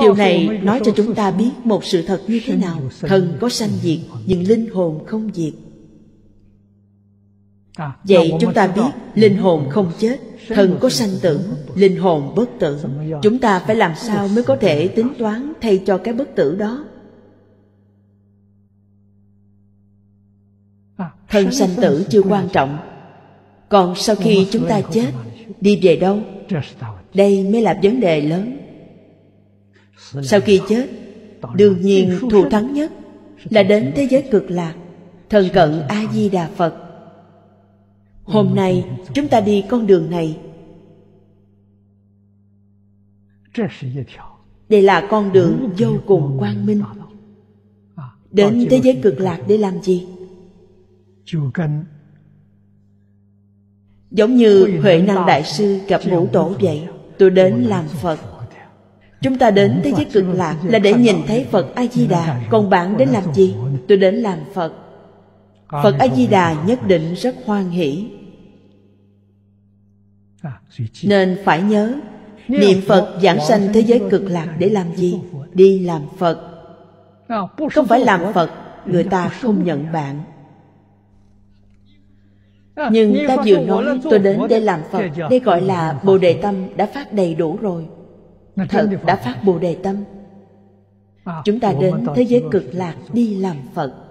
Điều này nói cho chúng ta biết một sự thật như thế nào. Thần có sanh diệt Nhưng linh hồn không diệt. Vậy chúng ta biết linh hồn không chết Thần có sanh tử Linh hồn bất tử. Chúng ta phải làm sao mới có thể tính toán Thay cho cái bất tử đó? Thân sanh tử chưa quan trọng. Còn sau khi chúng ta chết Đi về đâu? Đây mới là vấn đề lớn Sau khi chết Đương nhiên thù thắng nhất Là đến thế giới cực lạc Thần cận A-di-đà Phật. Hôm nay chúng ta đi con đường này. Đây là con đường vô cùng quang minh. Đến thế giới cực lạc để làm gì? Giống như Huệ Năng Đại Sư gặp ngũ tổ vậy Tôi đến làm Phật Chúng ta đến thế giới cực lạc là để nhìn thấy Phật A-di-đà. Còn bạn đến làm gì? Tôi đến làm Phật. Phật A-di-đà nhất định rất hoan hỷ. Nên phải nhớ, Niệm Phật giảng sanh thế giới cực lạc để làm gì? Đi làm Phật. Không phải làm Phật, Người ta không nhận bạn. Nhưng ta vừa nói, tôi đến để làm Phật. Đây gọi là Bồ Đề Tâm đã phát đầy đủ rồi. Thật đã phát Bồ Đề Tâm. Chúng ta đến thế giới cực lạc đi làm Phật